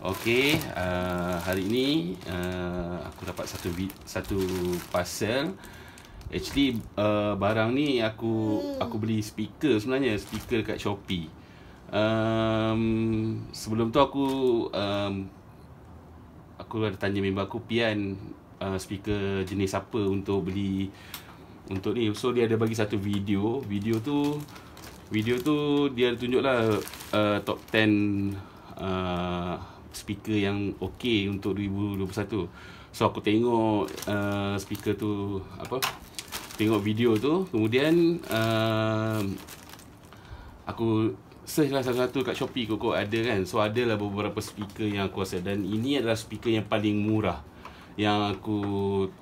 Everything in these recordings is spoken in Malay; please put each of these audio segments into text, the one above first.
Okey, uh, hari ini uh, aku dapat satu satu parcel. Actually uh, barang ni aku aku beli speaker sebenarnya, speaker dekat Shopee. Um, sebelum tu aku um, aku ada tanya member aku Pian uh, speaker jenis apa untuk beli untuk ni. So dia ada bagi satu video. Video tu video tu dia tunjuklah uh, top 10 uh, speaker yang okey untuk 2021. So aku tengok uh, speaker tu apa? Tengok video tu, kemudian uh, aku search lah satu-satu kat Shopee kok ada kan. So ada lah beberapa speaker yang aku rasa dan ini adalah speaker yang paling murah yang aku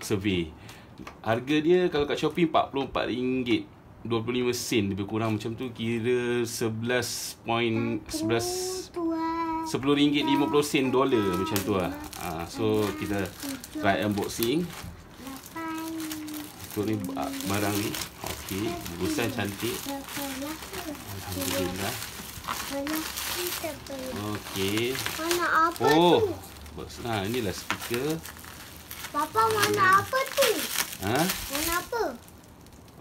survey. Harga dia kalau kat Shopee RM44 25 sen lebih kurang macam tu kira 11 point 11 10 ringgit 50 sen dolar macam tu lah. Ha, so kita try unboxing. Untuk ni barang ni. Okey, bungkusan cantik. Alhamdulillah. Okey. Mana oh. nah, inilah speaker. Papa mana apa tu? Ha? Mana apa?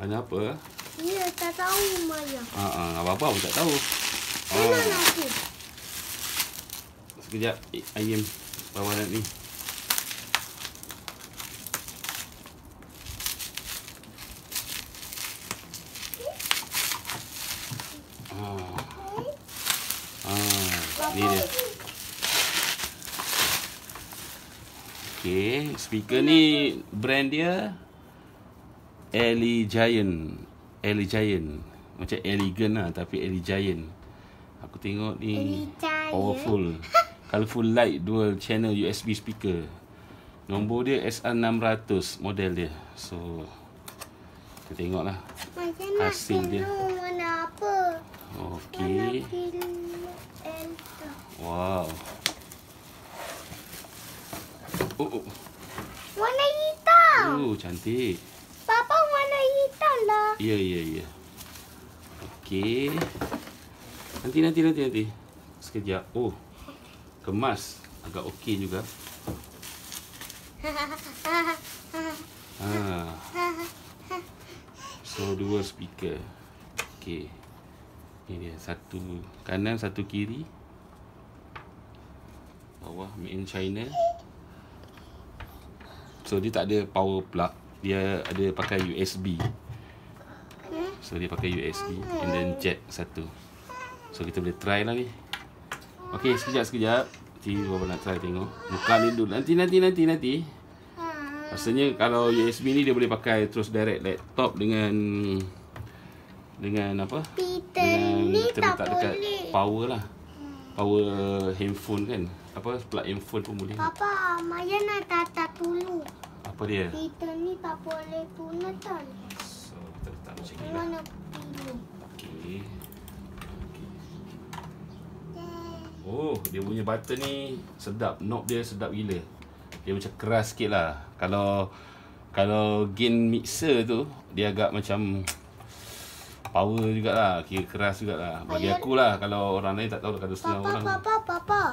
Mana apa? Ya, tak tahu Maya. Ha ah, apa-apa pun tak tahu. Mana Oh, nasi? Sekejap eh, ayam bawah ni. Ah. Ah, ni dia. Okey, speaker ni brand dia Ellie Giant. Ellie Giant. Macam elegant lah tapi Ellie Giant. Aku tengok ni powerful. Colorful light dual channel USB speaker. Nombor dia SR600 model dia. So kita tengoklah. Macam nak Hasil dia. tengok apa? Okey. Elsa? Wow. Oh, oh. Warna hitam. Oh, cantik. Papa warna hitam lah. Ya, ya, ya. Okey. Nanti, nanti, nanti, nanti. Sekejap. Oh, kemas. Agak okey juga. Ha. So, dua speaker. Okey. Ini dia. Satu kanan, satu kiri. Bawah, made in China. So, dia tak ada power plug. Dia ada pakai USB. So dia pakai USB and then jack satu. So kita boleh try lah ni. Okay sekejap sekejap. Nanti Bapa nak try tengok. Buka ni dulu. Nanti nanti nanti nanti. Rasanya kalau USB ni dia boleh pakai terus direct laptop dengan dengan apa? Peter Dengan ni tak dekat boleh. power lah. Power handphone kan. Apa plug handphone pun boleh. Papa, Maya nak tata dulu. Apa dia? Peter ni tak boleh guna tau. So kita letak macam ni lah. Mana pilih? Okay. Oh, dia punya button ni sedap. Knob dia sedap gila. Dia macam keras sikit lah. Kalau kalau gain mixer tu, dia agak macam power jugalah. Kira keras jugalah. Bagi aku lah. Kalau orang lain tak tahu kalau setengah Papa, orang. papa, papa.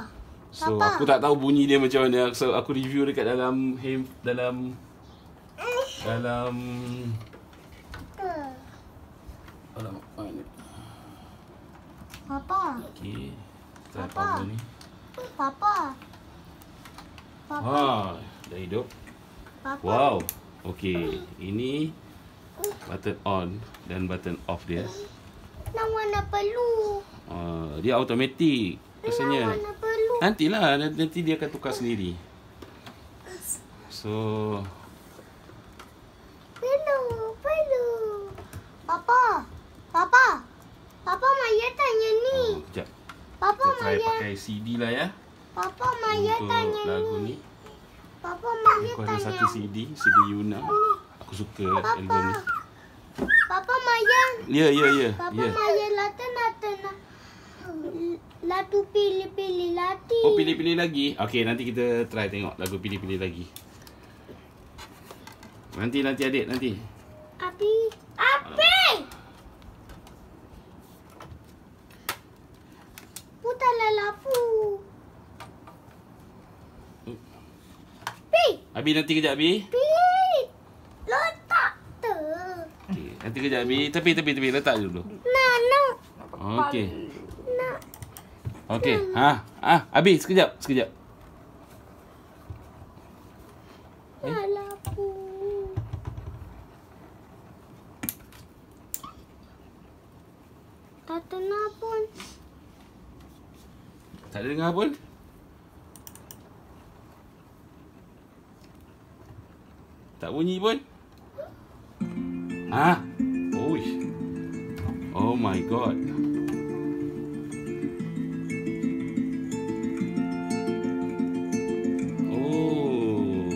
So Papa. aku tak tahu bunyi dia macam mana. So aku review dekat dalam hem dalam dalam Alamak, mana? Papa, Okey. Try Apa? power ni. papa. Papa, Ha, dah hidup. papa. Wow. Okey, ini button on dan button off dia. Nak warna perlu. Uh, dia automatik Nak rasanya. warna perlu. Nantilah nanti dia akan tukar sendiri. So, Perlu, perlu. Papa, papa. Papa, Maya tanya ni. oh, sekejap. Papa, Kita try Maya. pakai CD lah ya Papa, Maya untuk tanya lagu ni. Papa, Maya Aku ada tanya satu CD, CD Yuna. Aku suka album ni. Papa. Papa, Maya. Ya, ya, ya. Papa, Ya. Maya lata nata na. Latu pilih-pilih lati. Oh, pilih-pilih lagi. Okey, nanti kita try tengok lagu pilih-pilih lagi. Nanti nanti adik nanti. Abi nanti kejap Abi. Pilih. Letak tu. Okay. Nanti kejap Abi. Tepi tepi tepi letak dulu. Nak, nak. Okey. Nak. Okey. Ha. Ah, Abi sekejap, sekejap. Nak lapu. Tak tenang pun. Tak dengar pun? Tak bunyi pun? Oi. Oh my god. Oh.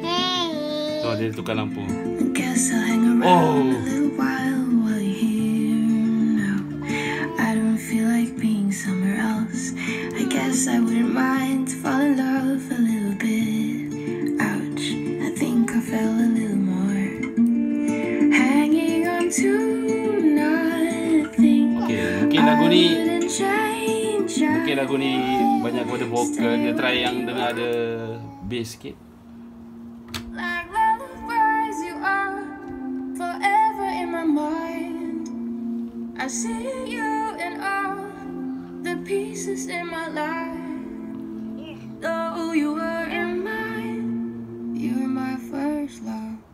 Hey. Oh, dia tukar lampu. I guess I'll hang around Oh. Mungkin lagu ni change. mungkin lagu ni banyak kepada vokal. Kita try yang dengar ada bass sikit. I see you in all the pieces in my life. Though you were in mine, you were my first love.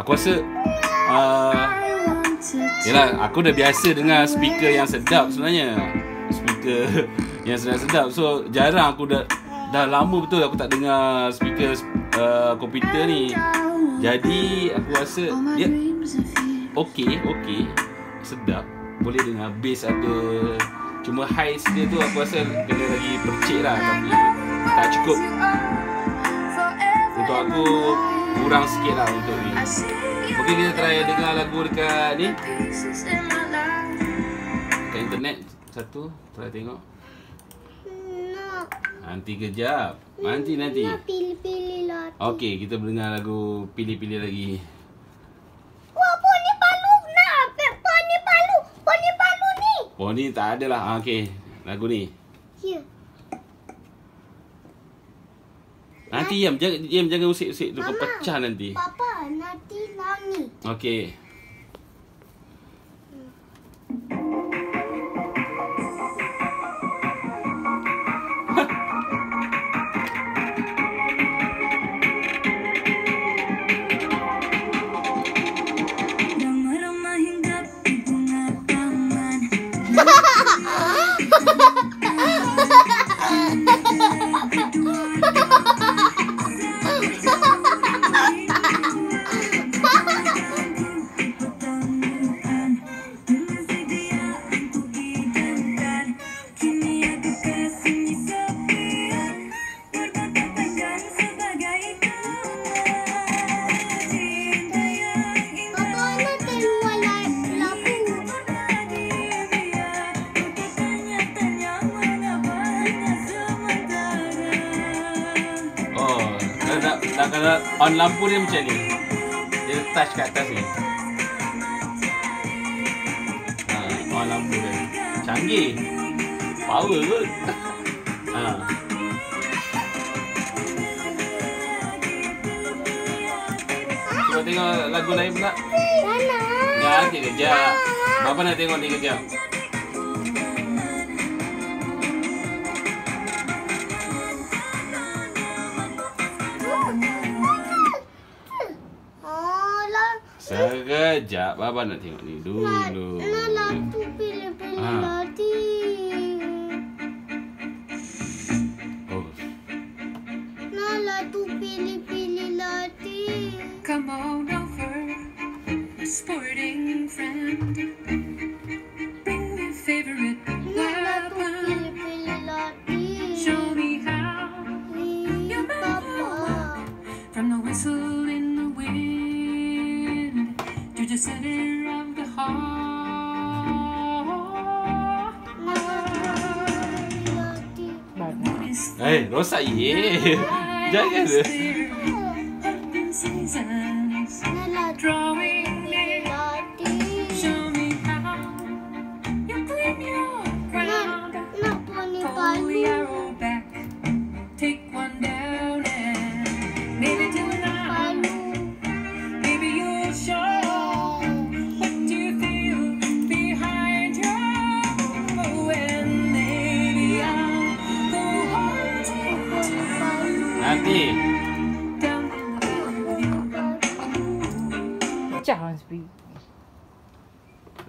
Aku rasa uh, Yelah, aku dah biasa dengar speaker yang sedap sebenarnya. Speaker yang sedap-sedap. So, jarang aku dah dah lama betul aku tak dengar speaker uh, komputer ni. Jadi, aku rasa dia okey, okey. Sedap. Boleh dengar bass ada. Cuma highs dia tu aku rasa kena lagi percik lah tapi tak cukup untuk aku kurang sikit lah untuk ni. Okey kita try dengar lagu dekat ni pieces in my life. Kat internet Satu Try tengok. Nanti kejap Nanti nanti pilih-pilih. Okey kita dengar lagu Pilih-pilih lagi Oh ni tak ada lah Ah, Okey Lagu ni Ya. Nanti Yam Jangan, Yam, jangan usik-usik tu Kau Mama. pecah nanti Papa, nanti nangis. Okey Nak kalau on lampu dia macam ni. Dia touch kat atas ni. Ha, On lampu dia. Canggih. Power kot. Ha. Cuba tengok lagu lain pula. Mana? Ya, nanti kejap. Bapa nak tengok ni kejap Sekejap. Bapa nak tengok ni? Nak, dulu. nak labu pilih-pilih Ah. center of the heart. Hey, nossa, yeah.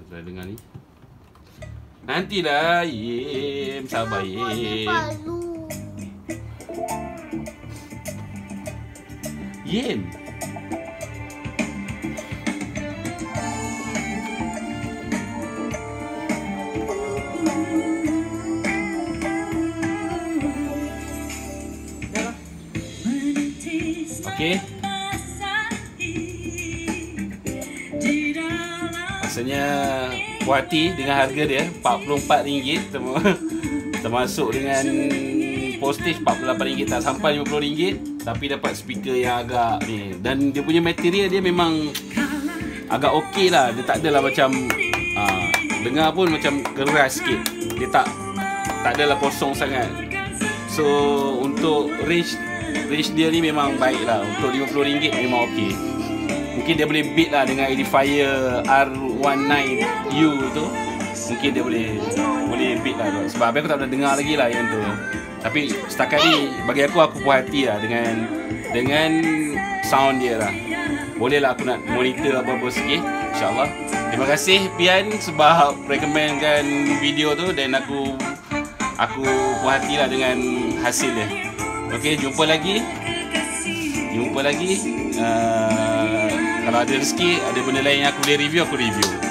Saya dengar ni. Nantilah, Yim. Sabar, Yim. palu. Yim. Okey. Rasanya puas hati dengan harga dia RM44 term- termasuk dengan postage RM48 tak sampai RM50 tapi dapat speaker yang agak ni. Dan dia punya material dia memang agak okey lah. Dia tak adalah macam uh, dengar pun macam keras sikit. Dia tak tak adalah kosong sangat. So untuk range range dia ni memang baik lah untuk RM50 memang okey Mungkin dia boleh beat lah dengan Edifier R19U tu. Mungkin dia boleh boleh beat lah tu Sebab aku tak pernah dengar lagi lah yang tu. Tapi setakat ni bagi aku aku puas hati lah dengan Dengan sound dia lah. Boleh lah aku nak monitor apa-apa sikit InsyaAllah. Terima kasih Pian sebab recommendkan video tu Dan aku Aku puas hati lah dengan hasil dia. Okay jumpa lagi. Jumpa lagi. Uh, Kalau ada rezeki Ada benda lain yang aku boleh review Aku review